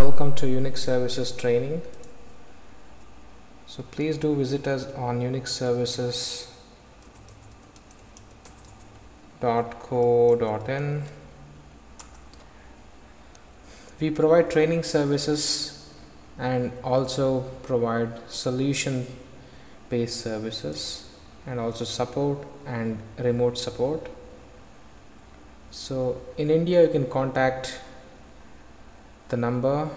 welcome to Unix services training. So please do visit us on Unix services.co.in we provide training services and also provide solution based services and also support and remote support. So in India you can contact the number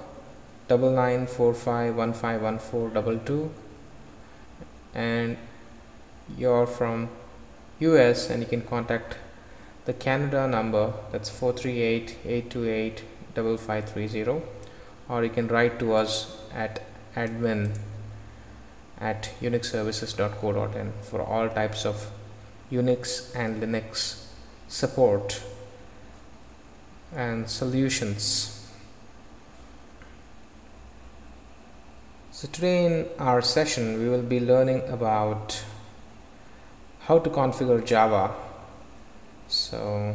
double nine four five one five one four double two and you're from US and you can contact the Canada number that's 438-828-5530 or you can write to us at admin at unixservices.co.in for all types of Unix and Linux support and solutions So today in our session we will be learning about how to configure Java. So,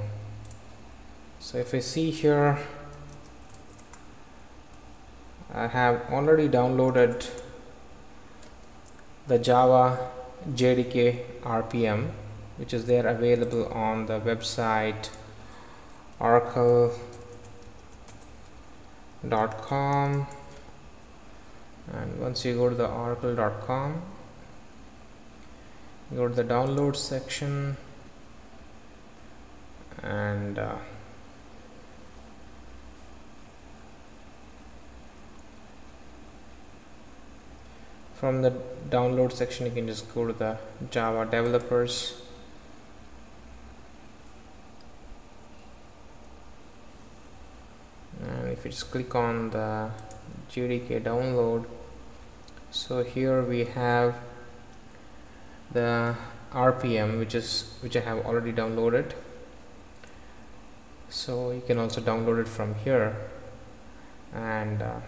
so if I see here I have already downloaded the Java JDK RPM which is there available on the website oracle.com and once you go to the oracle.com go to the download section and uh, from the download section you can just go to the java developers. And if you just click on the JDK download so here we have the RPM which is which I have already downloaded. So you can also download it from here. And uh,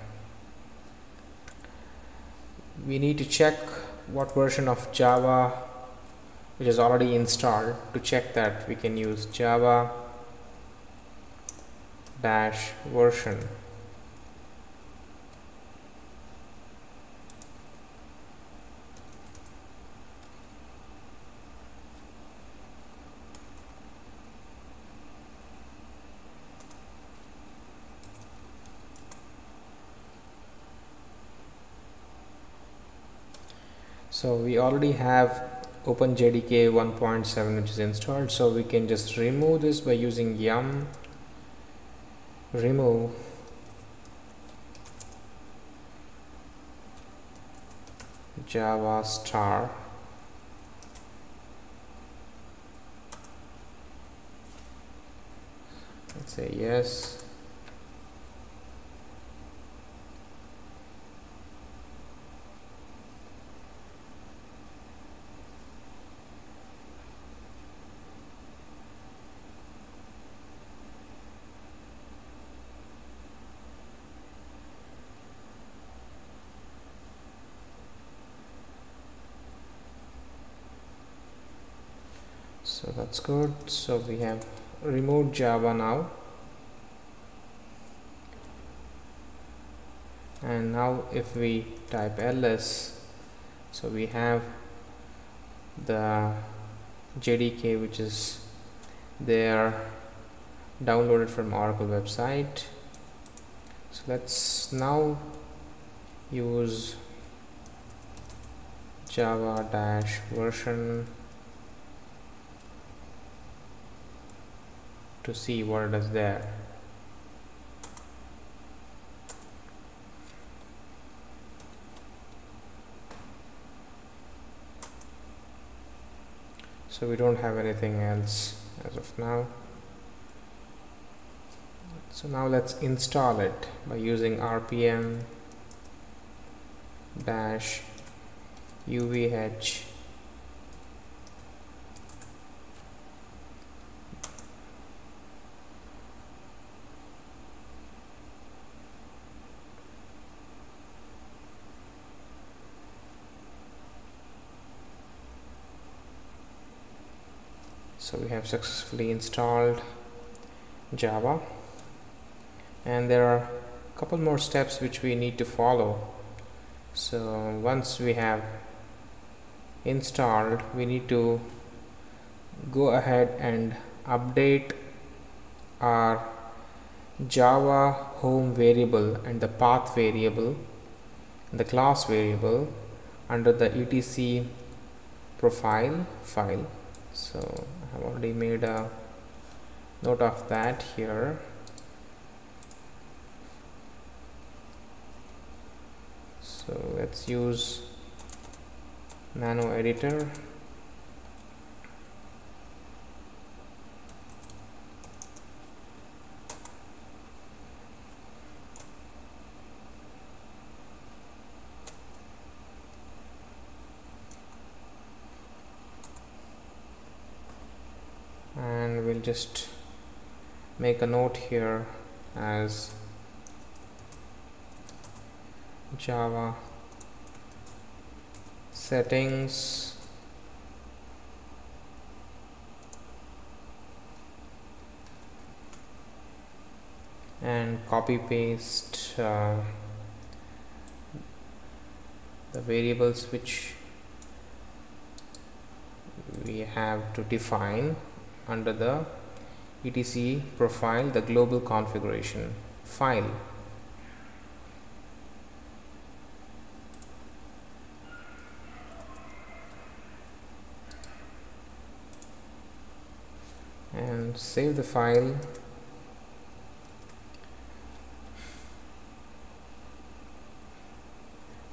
we need to check what version of Java which is already installed to check that we can use Java dash version so we already have OpenJDK 1.7 which is installed. So we can just remove this by using yum. Remove. Java star. Let's say yes so that's good. So we have removed java now. And now if we type ls so we have the jdk which is there downloaded from oracle website. So let's now use java dash version to see what it is there. So we don't have anything else as of now. So now let's install it by using rpm dash uvh so we have successfully installed Java. And there are a couple more steps which we need to follow. So once we have installed we need to go ahead and update our java home variable and the path variable the class variable under the etc profile file. So I've already made a note of that here. So let's use nano editor just make a note here as java settings. And copy paste uh, the variables which we have to define under the etc profile the global configuration file. And save the file.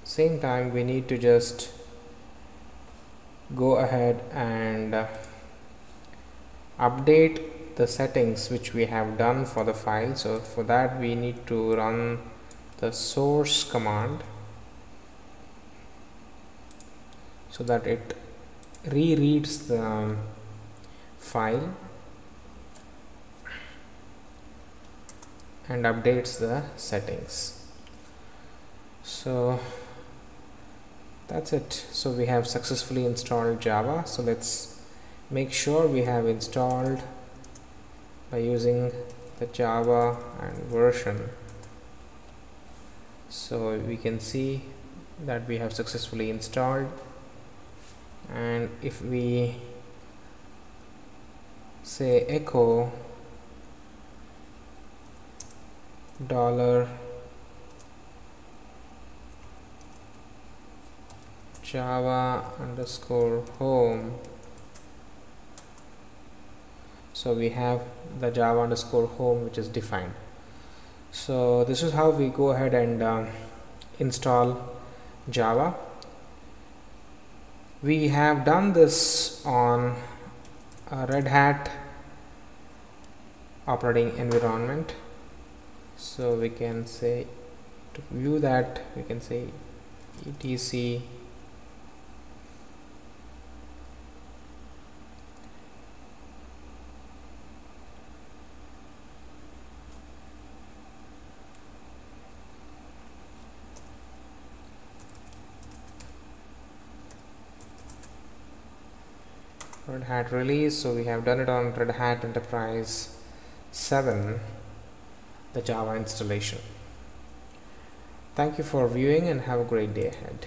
Same time we need to just go ahead and update the settings which we have done for the file. So for that we need to run the source command so that it rereads the um, file and updates the settings. So that's it. So we have successfully installed java. So let's make sure we have installed by using the java and version so we can see that we have successfully installed. And if we say echo dollar java underscore home so we have the java underscore home which is defined. So this is how we go ahead and um, install java. We have done this on a red hat operating environment. So we can say to view that we can say etc Red Hat release so we have done it on Red Hat Enterprise 7 the Java installation. Thank you for viewing and have a great day ahead